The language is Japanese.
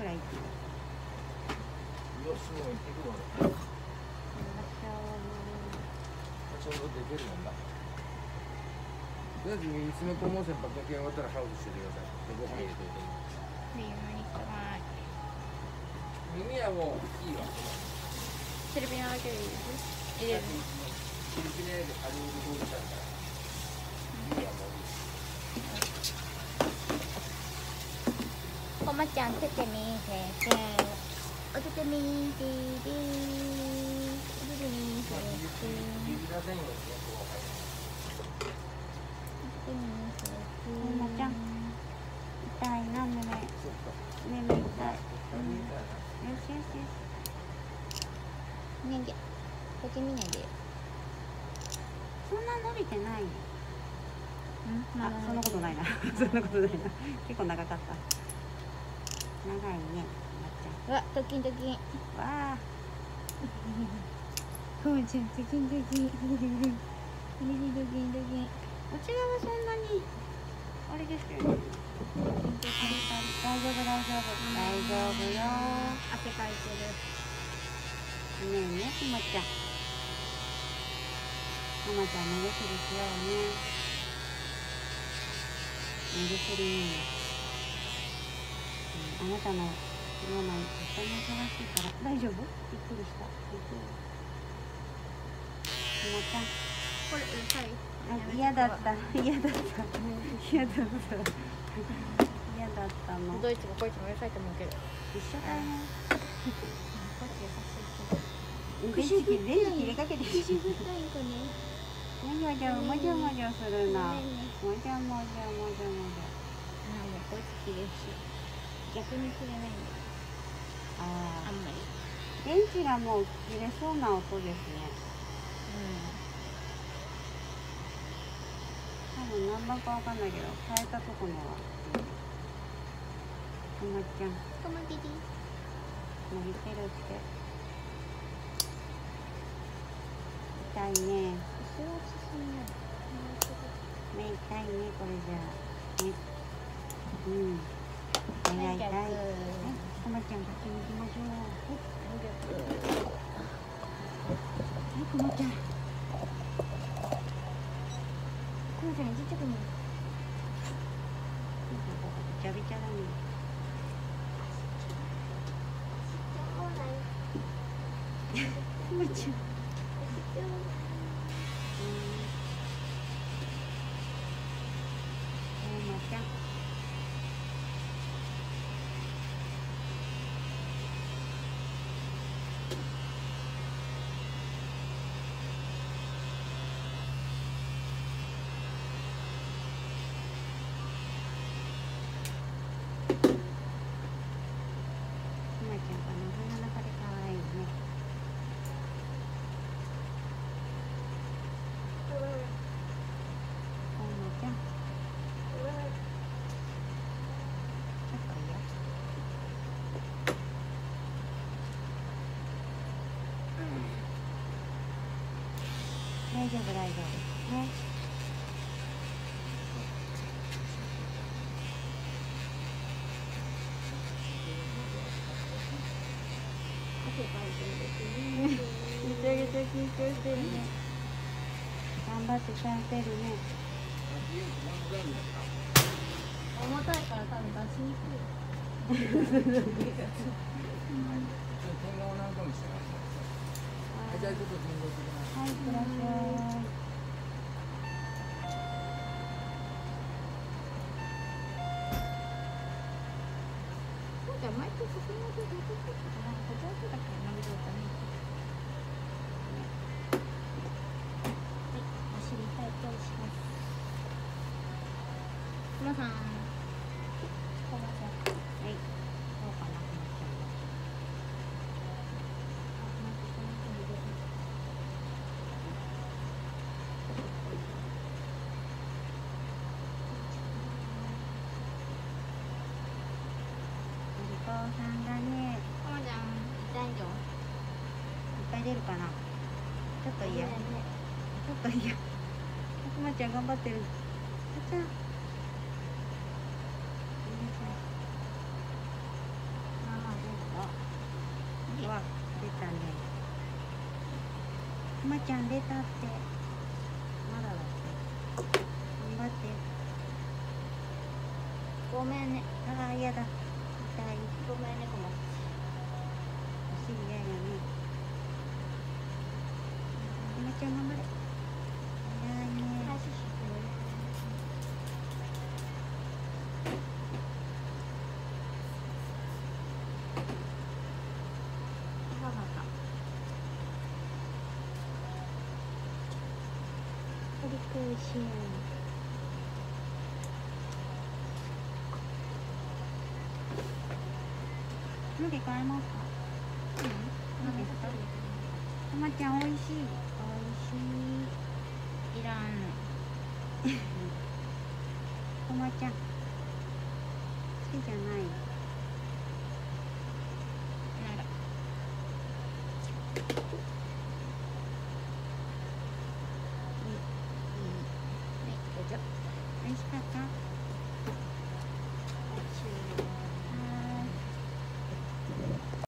くらい行くのよしもう行ってくわちょうど出てるもんなとりあえずいつもと思うせんばっかり終わったらハウスしてくださいでご飯入れといてビームにかわい耳はもういいわテレビのだけでいいです。入れるピリピリで軽く動いちゃうから耳はもういいこまちゃん手てみせてお手てみててお手てみせて指出せんようにねこう入るお手てみせてこまちゃ痛いな胸そっか胸痛いよしよしよしそんな伸びてないうんあそんなことないなそんなことないな結構長かった長いね。うわドキンドキン。わあ。こまちゃんドキンドキン。ドキンドキンドキン。ドキンこちらはそんなにあれですよね。大丈夫大丈夫。大丈夫よ。汗かいてるねえねくまちゃんくまちゃん目薬しようね。目薬あなたのようなとっても忙しいから。大丈夫？びっくりした。びっくりくまちゃん。これうるさいあ嫌だった。嫌だった嫌だった。嫌だったの。ドイツもこいつもうるさいと思うけど。一緒だね。こっち優しい電池電池切れ。かけてもじょもじょもじょもじょするなもじょもじょもじょもじょあもうこいつ切れ。るし逆に切れないんだあああんまり。電池がもう切れそうな音ですね。多分何番かわかんないけど変えたとこのは。くまちゃんコマピディ伸びてるって。痛いね。後ろ進んだ目痛いねこれじゃあ。ね。うん目が痛いはい。くまちゃんこっちに行きましょうはいくまちゃんコマちゃんちっちゃくるびちゃびちゃだねくまちゃんくまちゃんくまちゃんこの鼻の中で可愛いねくまちゃんちょっといいよ大丈夫。大丈夫。ねめちゃめちゃ緊張してるね頑張ってされてるね重たいから多分出しにくい天顔なんかもしれないはいじゃあちょっと天顔してきますはい、いってらっしゃい。そうじゃ毎年そんなことやってたからなんかこっちだけ飲みとったねはいお尻タイトします。くまさんくまさんはい、どうかな、くまちゃんは。お利口さんだね。くまちゃん痛いよいっぱい出るかな。ちょっといいや。ちょっといいや。くまちゃん頑張ってる。くまちゃん。わ出たねくまちゃん出たってまだだって頑張ってごめんねああ嫌だ痛いごめんねごめんお尻嫌やねくまちゃん頑張れ偉いね拍手してリックシェ無理買えますかア何ですかくまちゃん。美味しい美味しいいらんくまちゃん。好きじゃないなんはい大丈夫美味しかった